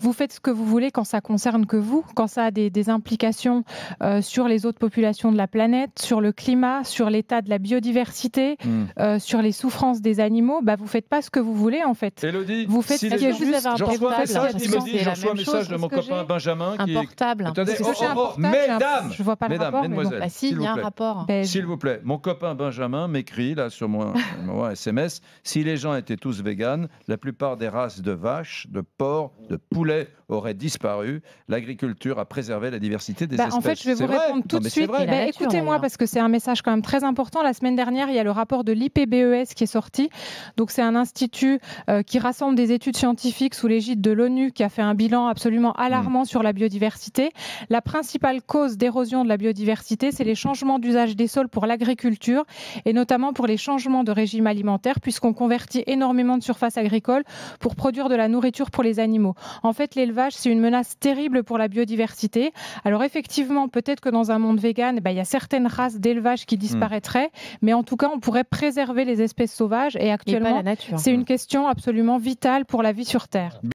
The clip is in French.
vous faites ce que vous voulez quand ça concerne que vous, quand ça a des, implications euh, sur les autres populations de la planète, sur le climat, sur l'état de la biodiversité, hmm. euh, sur les souffrances des animaux, bah, vous faites pas ce que vous voulez en fait. Elodie, vous faites ce qui est juste. J'en reçois un message, je reçois un message de mon copain Benjamin. Qui... Un portable. Attendez, oh, oh, oh, mesdames, je vois pas le rapport. Mesdemoiselles, bah, si, il y a un rapport. Ben, s'il vous plaît, mon copain Benjamin m'écrit là sur mon, mon SMS si les gens étaient tous véganes, la plupart des races de vaches, de porcs, de poulets auraient disparu. L'agriculture a préservé la diversité des bah, espèces. En fait, je vais vous répondre tout de suite. Bah, écoutez-moi, parce que c'est un message quand même très important. La semaine dernière, il y a le rapport de l'IPBES qui est sorti. Donc, c'est un institut euh, qui rassemble des études scientifiques sous l'égide de l'ONU qui a fait un bilan absolument alarmant mm. sur la biodiversité. La principale cause d'érosion de la biodiversité, c'est les changements d'usage des sols pour l'agriculture et notamment pour les changements de régime alimentaire, puisqu'on convertit énormément de surfaces agricoles pour produire de la nourriture pour les animaux. En fait, l'élevage, c'est une menace terrible pour la biodiversité. Alors effectivement, peut-être que dans un monde vegan, eh ben, il y a certaines races d'élevage qui disparaîtraient, mais en tout cas, on pourrait préserver les espèces sauvages. Et actuellement, c'est une question absolument vitale pour la vie sur Terre.